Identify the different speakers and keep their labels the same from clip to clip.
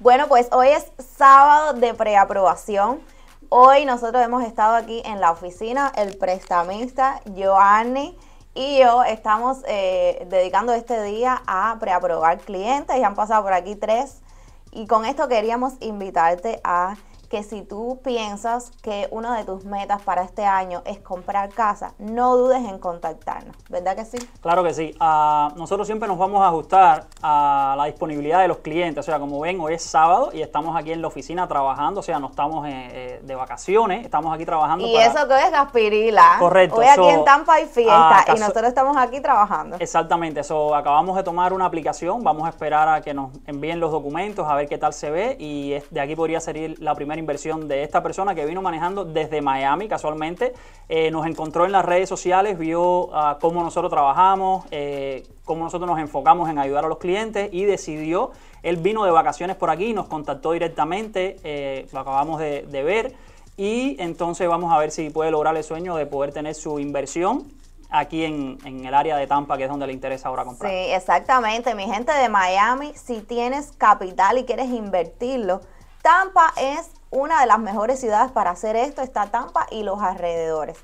Speaker 1: Bueno, pues hoy es sábado de preaprobación. Hoy nosotros hemos estado aquí en la oficina, el prestamista Joanny y yo estamos eh, dedicando este día a preaprobar clientes y han pasado por aquí tres. Y con esto queríamos invitarte a que si tú piensas que una de tus metas para este año es comprar casa, no dudes en contactarnos, ¿verdad que sí?
Speaker 2: Claro que sí. Ah, nosotros siempre nos vamos a ajustar a la disponibilidad de los clientes. O sea, como ven, hoy es sábado y estamos aquí en la oficina trabajando. O sea, no estamos eh, eh, de vacaciones, estamos aquí trabajando.
Speaker 1: Y eso que es Gaspirila.
Speaker 2: Correcto.
Speaker 1: Hoy aquí en Tampa hay fiesta y nosotros estamos aquí trabajando.
Speaker 2: Exactamente. Eso, acabamos de tomar una aplicación. Vamos a esperar a que nos envíen los documentos, a ver qué tal se ve. Y de aquí podría salir la primera inversión de esta persona que vino manejando desde Miami casualmente. Eh, nos encontró en las redes sociales, vio uh, cómo nosotros trabajamos, eh, cómo nosotros nos enfocamos en ayudar a los clientes y decidió, él vino de vacaciones por aquí, nos contactó directamente, eh, lo acabamos de, de ver y entonces vamos a ver si puede lograr el sueño de poder tener su inversión aquí en, en, el área de Tampa, que es donde le interesa ahora comprar.
Speaker 1: Sí, exactamente. Mi gente de Miami, si tienes capital y quieres invertirlo, Tampa es una de las mejores ciudades para hacer esto, está Tampa y los alrededores.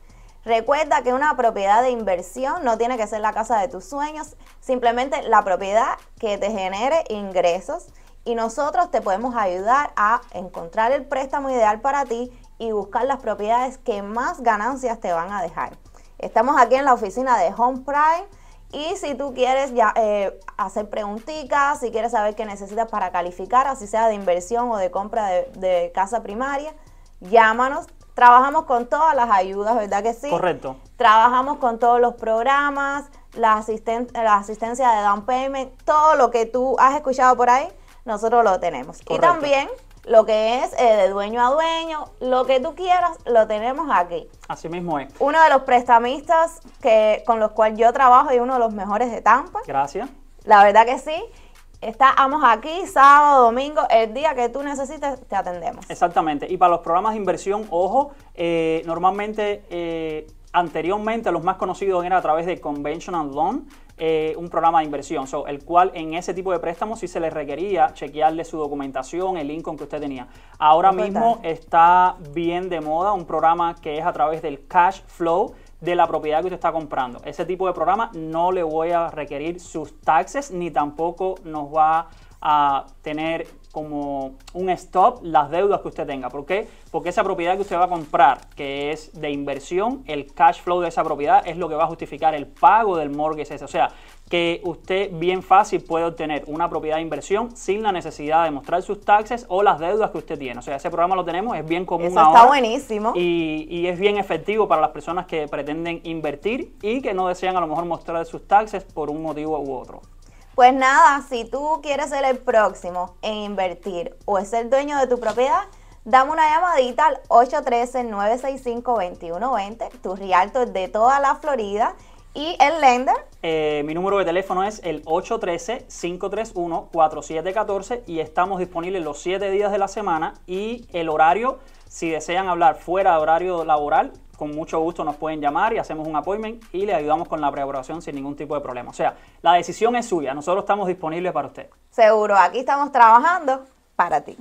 Speaker 1: Recuerda que una propiedad de inversión no tiene que ser la casa de tus sueños, simplemente la propiedad que te genere ingresos y nosotros te podemos ayudar a encontrar el préstamo ideal para ti y buscar las propiedades que más ganancias te van a dejar. Estamos aquí en la oficina de Home Prime y si tú quieres ya, eh, hacer preguntitas, si quieres saber qué necesitas para calificar, así sea de inversión o de compra de, de, casa primaria, llámanos. Trabajamos con todas las ayudas, ¿verdad que sí?
Speaker 2: Correcto.
Speaker 1: Trabajamos con todos los programas, la, asisten la asistencia de down payment, todo lo que tú has escuchado por ahí, nosotros lo tenemos.
Speaker 2: Correcto.
Speaker 1: Y también lo que es eh, de dueño a dueño, lo que tú quieras, lo tenemos aquí.
Speaker 2: Así mismo es.
Speaker 1: Uno de los prestamistas que, con los cuales yo trabajo y uno de los mejores de Tampa.
Speaker 2: Gracias.
Speaker 1: La verdad que sí. Estamos aquí sábado, domingo, el día que tú necesites, te atendemos.
Speaker 2: Exactamente. Y para los programas de inversión, ojo, eh, normalmente, eh, anteriormente los más conocidos eran a través de Conventional Loan, eh, un programa de inversión, so, el cual en ese tipo de préstamos sí se le requería chequearle su documentación, el income que usted tenía. Ahora mismo está bien de moda un programa que es a través del cash flow de la propiedad que usted está comprando. Ese tipo de programa no le voy a requerir sus taxes ni tampoco nos va a tener como un stop las deudas que usted tenga. ¿Por qué? Porque esa propiedad que usted va a comprar, que es de inversión, el cash flow de esa propiedad es lo que va a justificar el pago del mortgage ese. O sea, que usted bien fácil puede obtener una propiedad de inversión sin la necesidad de mostrar sus taxes o las deudas que usted tiene. O sea, ese programa lo tenemos, es bien común
Speaker 1: Eso
Speaker 2: ahora.
Speaker 1: está buenísimo.
Speaker 2: Y, y, es bien efectivo para las personas que pretenden invertir y que no desean a lo mejor mostrar sus taxes por un motivo u otro.
Speaker 1: Pues nada, si tú quieres ser el próximo en invertir o ser dueño de tu propiedad, dame una llamadita al 813-965-2120, tu realtor de toda la Florida y el lender.
Speaker 2: Eh, mi número de teléfono es el 813-531-4714 y estamos disponibles los 7 días de la semana y el horario, si desean hablar fuera de horario laboral, con mucho gusto nos pueden llamar y hacemos un appointment y le ayudamos con la preoperación sin ningún tipo de problema. O sea, la decisión es suya, nosotros estamos disponibles para usted.
Speaker 1: Seguro, aquí estamos trabajando para ti.